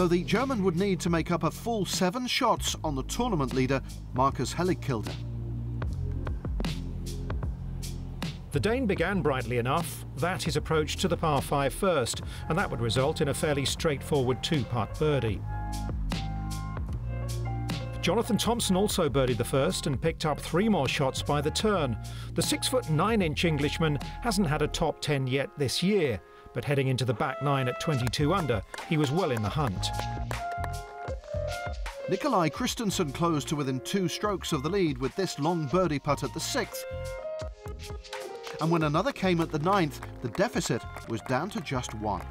though the German would need to make up a full seven shots on the tournament leader, Marcus Helligkilde. The Dane began brightly enough, that his approach to the par 5 first, and that would result in a fairly straightforward two-putt birdie. Jonathan Thompson also birdied the first and picked up three more shots by the turn. The six foot nine inch Englishman hasn't had a top 10 yet this year, but heading into the back nine at 22 under, he was well in the hunt. Nikolai Christensen closed to within two strokes of the lead with this long birdie putt at the sixth. And when another came at the ninth, the deficit was down to just one.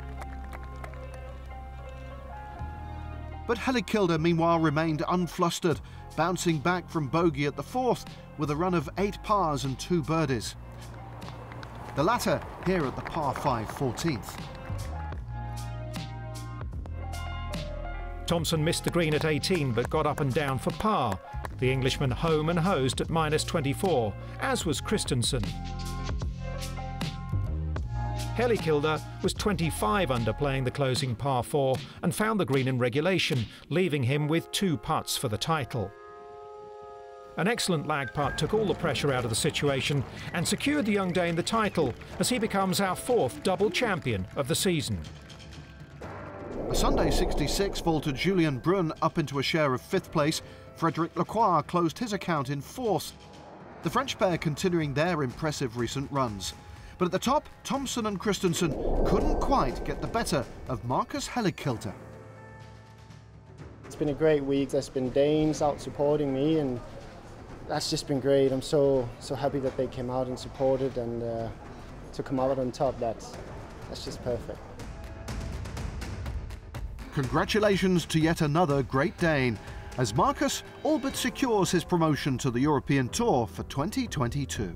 But Helligkilde meanwhile remained unflustered, bouncing back from bogey at the fourth with a run of eight pars and two birdies. The latter here at the par 5 14th. Thompson missed the green at 18 but got up and down for par. The Englishman home and hosed at minus 24, as was Christensen. Helligkilde was 25 under playing the closing par 4 and found the green in regulation, leaving him with two putts for the title. An excellent lag putt took all the pressure out of the situation and secured the young Dane the title as he becomes our fourth double champion of the season. A Sunday 66 vaulted Julian Brun up into a share of fifth place. Frederic Lacroix closed his account in fourth. The French pair continuing their impressive recent runs. But at the top, Thompson and Christensen couldn't quite get the better of Marcus Helligkilde. It's been a great week. There's been Danes out supporting me, and that's just been great. I'm so so happy that they came out and supported, and uh, to come out on top, that's that's just perfect. Congratulations to yet another Great Dane, as Marcus all but secures his promotion to the European Tour for 2022.